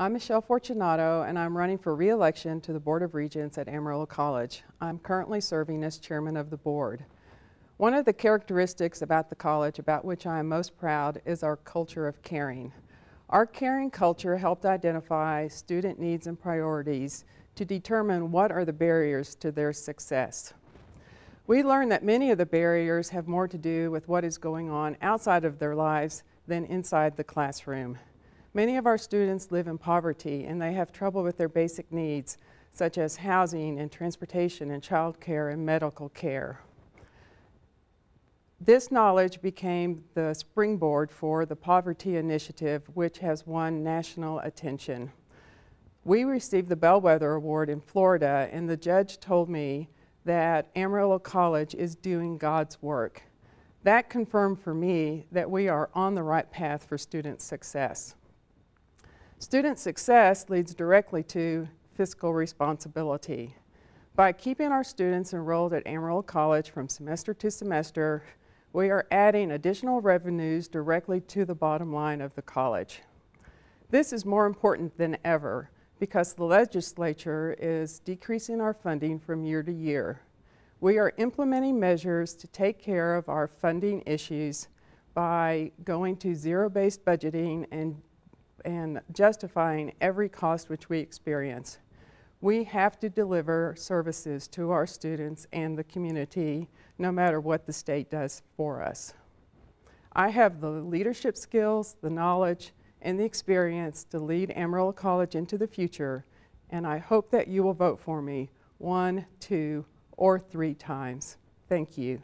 I'm Michele Fortunato, and I'm running for re-election to the Board of Regents at Amarillo College. I'm currently serving as chairman of the board. One of the characteristics about the college about which I am most proud is our culture of caring. Our caring culture helped identify student needs and priorities to determine what are the barriers to their success. We learned that many of the barriers have more to do with what is going on outside of their lives than inside the classroom. Many of our students live in poverty and they have trouble with their basic needs, such as housing and transportation and child care and medical care. This knowledge became the springboard for the Poverty Initiative, which has won national attention. We received the Bellwether Award in Florida, and the judge told me that Amarillo College is doing God's work. That confirmed for me that we are on the right path for student success. Student success leads directly to fiscal responsibility. By keeping our students enrolled at Amarillo College from semester to semester, we are adding additional revenues directly to the bottom line of the college. This is more important than ever because the legislature is decreasing our funding from year to year. We are implementing measures to take care of our funding issues by going to zero-based budgeting and and justifying every cost which we experience. We have to deliver services to our students and the community no matter what the state does for us. I have the leadership skills, the knowledge, and the experience to lead Amarillo College into the future, and I hope that you will vote for me one, two, or three times. Thank you.